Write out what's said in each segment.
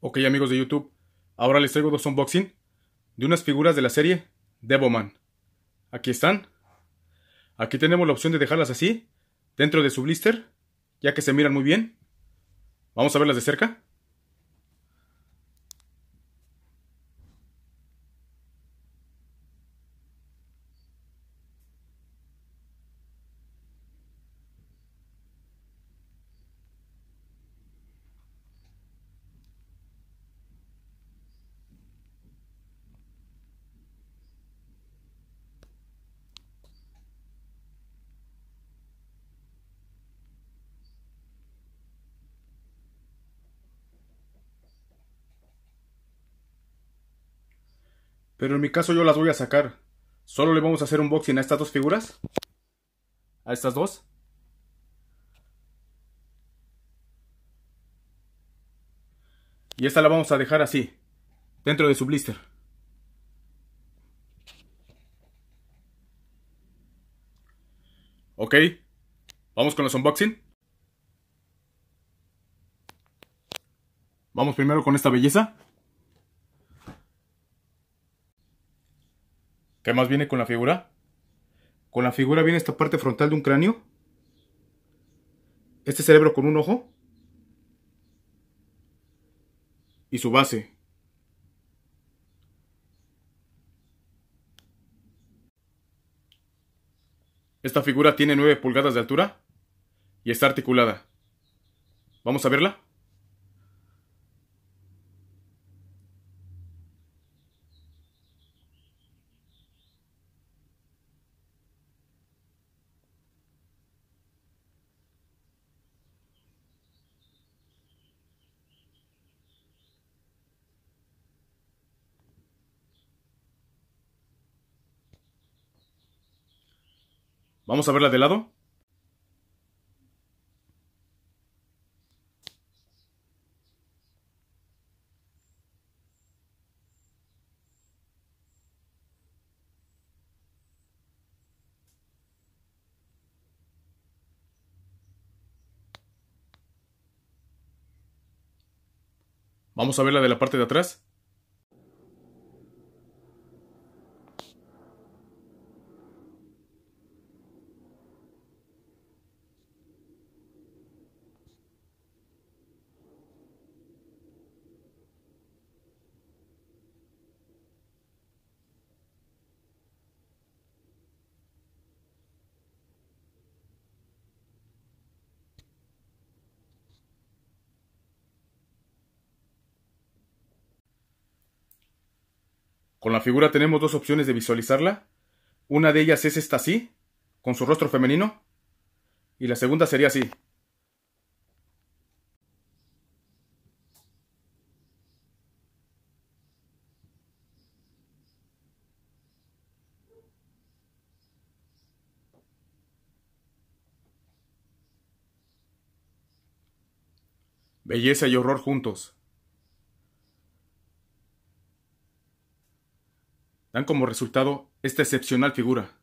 Ok amigos de YouTube, ahora les traigo dos unboxing de unas figuras de la serie Devoman. Aquí están. Aquí tenemos la opción de dejarlas así, dentro de su blister, ya que se miran muy bien. Vamos a verlas de cerca. Pero en mi caso yo las voy a sacar. Solo le vamos a hacer un unboxing a estas dos figuras. A estas dos. Y esta la vamos a dejar así. Dentro de su blister. Ok. Vamos con los unboxing. Vamos primero con esta belleza. ¿Qué más viene con la figura? Con la figura viene esta parte frontal de un cráneo. Este cerebro con un ojo. Y su base. Esta figura tiene 9 pulgadas de altura y está articulada. ¿Vamos a verla? Vamos a verla de lado. Vamos a verla de la parte de atrás. Con la figura tenemos dos opciones de visualizarla. Una de ellas es esta así, con su rostro femenino. Y la segunda sería así. Belleza y horror juntos. Dan como resultado esta excepcional figura.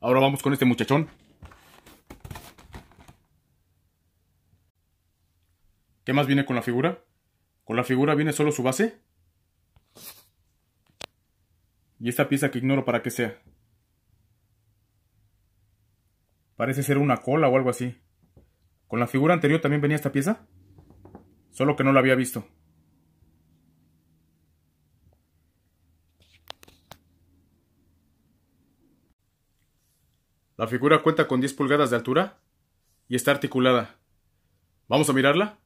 Ahora vamos con este muchachón. ¿Qué más viene con la figura? Con la figura viene solo su base. Y esta pieza que ignoro para qué sea. Parece ser una cola o algo así. Con la figura anterior también venía esta pieza. Solo que no la había visto. La figura cuenta con 10 pulgadas de altura y está articulada. ¿Vamos a mirarla?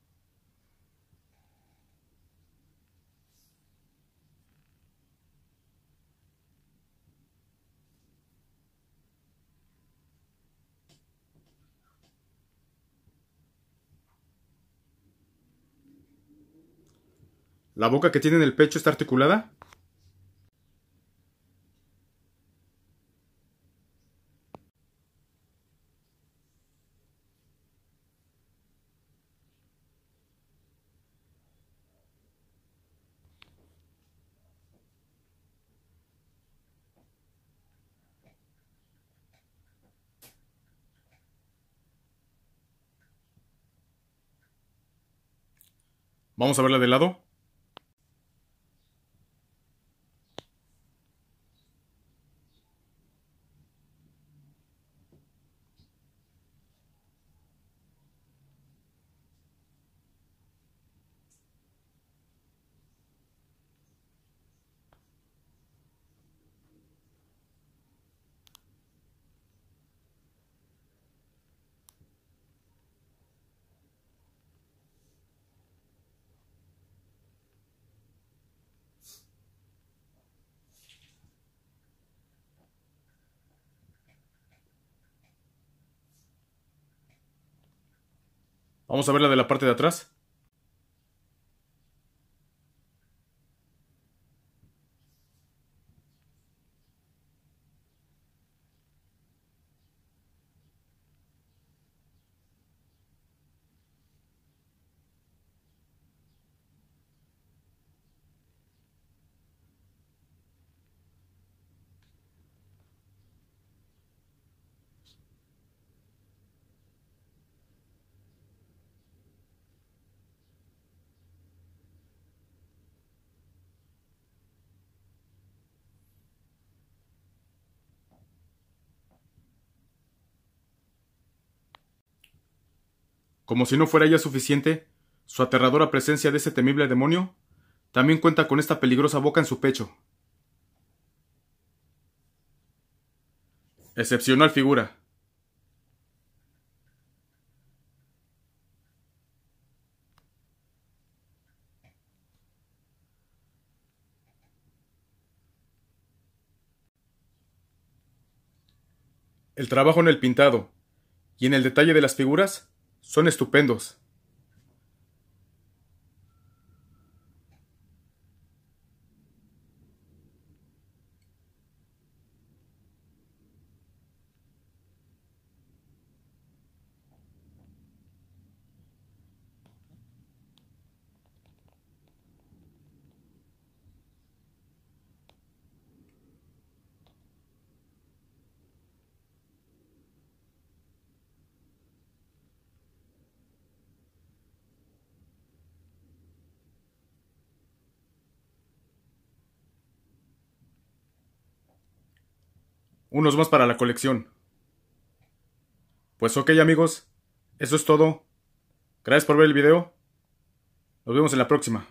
¿La boca que tiene en el pecho está articulada? Vamos a verla de lado. Vamos a ver la de la parte de atrás. Como si no fuera ya suficiente, su aterradora presencia de ese temible demonio también cuenta con esta peligrosa boca en su pecho. Excepcional figura. El trabajo en el pintado y en el detalle de las figuras son estupendos. Unos más para la colección. Pues ok amigos, eso es todo. Gracias por ver el video. Nos vemos en la próxima.